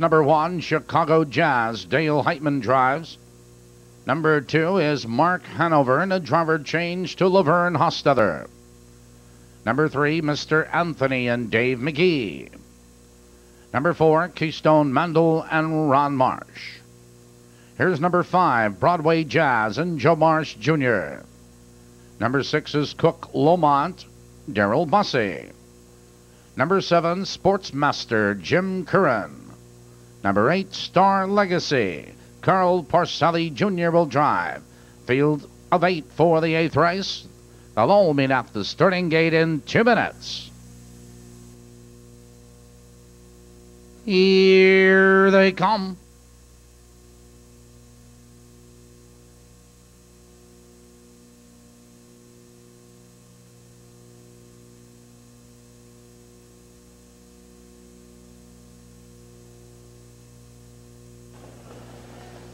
Number one, Chicago Jazz. Dale Heitman drives. Number two is Mark Hanover, and a driver change to Lavern Hostetler. Number three, Mr. Anthony and Dave McGee. Number four, Keystone Mandel and Ron Marsh. Here's number five, Broadway Jazz and Joe Marsh Jr. Number six is Cook Lomont, Daryl Bussey. Number seven, Sportsmaster Jim Curran. Number eight, Star Legacy, Carl Porcelli Jr. will drive. Field of eight for the eighth race. They'll all meet at the starting gate in two minutes. Here they come.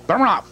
They're off.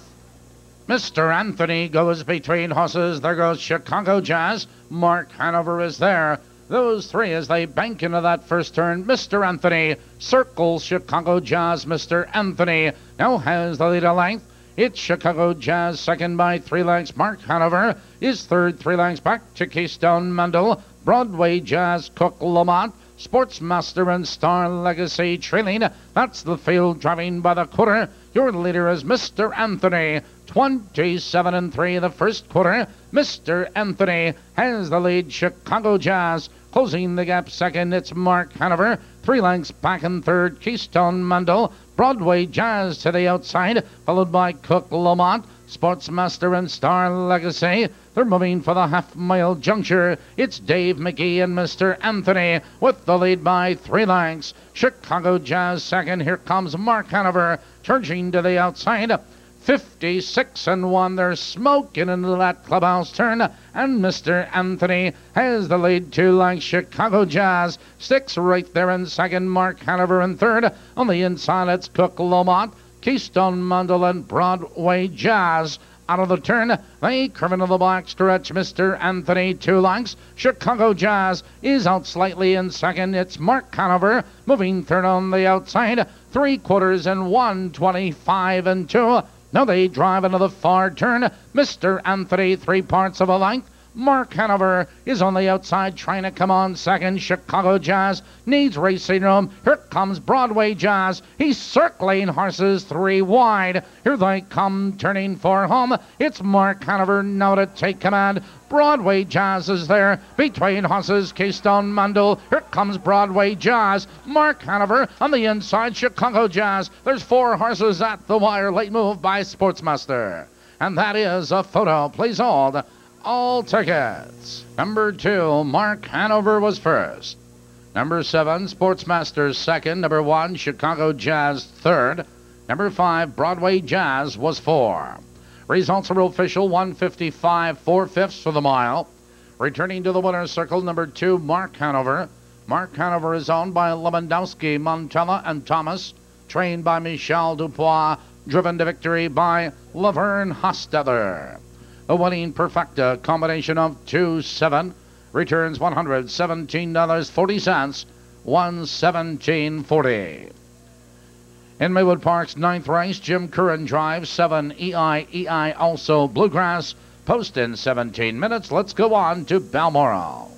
Mr. Anthony goes between horses. There goes Chicago Jazz. Mark Hanover is there. Those three as they bank into that first turn. Mr. Anthony circles Chicago Jazz. Mr. Anthony now has the lead a length. It's Chicago Jazz second by three lengths. Mark Hanover is third, three lengths back to Keystone Mandel. Broadway Jazz Cook Lamont. Sportsmaster and Star Legacy trailing. That's the field driving by the quarter. Your leader is Mr. Anthony. 27 and 3 the first quarter. Mr. Anthony has the lead. Chicago Jazz closing the gap second. It's Mark Hanover. Three lengths back in third. Keystone Mandel. Broadway Jazz to the outside, followed by Cook Lamont. Sportsmaster and Star Legacy. They're moving for the half mile juncture. It's Dave McGee and Mr. Anthony with the lead by three lengths. Chicago Jazz second. Here comes Mark Hanover charging to the outside. 56 and 1. They're smoking into that clubhouse turn. And Mr. Anthony has the lead two lengths. Chicago Jazz sticks right there in second. Mark Hanover in third. On the inside, it's Cook Lomont. Keystone Mandolin, Broadway Jazz. Out of the turn, they curve into the black stretch. Mr. Anthony, two lengths. Chicago Jazz is out slightly in second. It's Mark Hanover moving third on the outside. Three quarters and one, 25 and two. Now they drive into the far turn. Mr. Anthony, three parts of a length. Mark Hanover is on the outside trying to come on second. Chicago Jazz needs racing room. Here comes Broadway Jazz. He's circling horses three wide. Here they come turning for home. It's Mark Hanover now to take command. Broadway Jazz is there between horses Keystone Mandel. Here comes Broadway Jazz. Mark Hanover on the inside. Chicago Jazz. There's four horses at the wire. Late move by Sportsmaster. And that is a photo. Please hold all tickets. Number two, Mark Hanover was first. Number seven, Sportsmasters second. Number one, Chicago Jazz third. Number five, Broadway Jazz was four. Results are official 155, four fifths for the mile. Returning to the winner's circle, number two, Mark Hanover. Mark Hanover is owned by Lewandowski, Montella, and Thomas. Trained by Michel Dupois. Driven to victory by Lavern Hostetler. A winning perfecta combination of 2 7 returns $117.40, 117.40. In Maywood Park's ninth race, Jim Curran drives 7 EI EI also Bluegrass. Post in 17 minutes. Let's go on to Balmoral.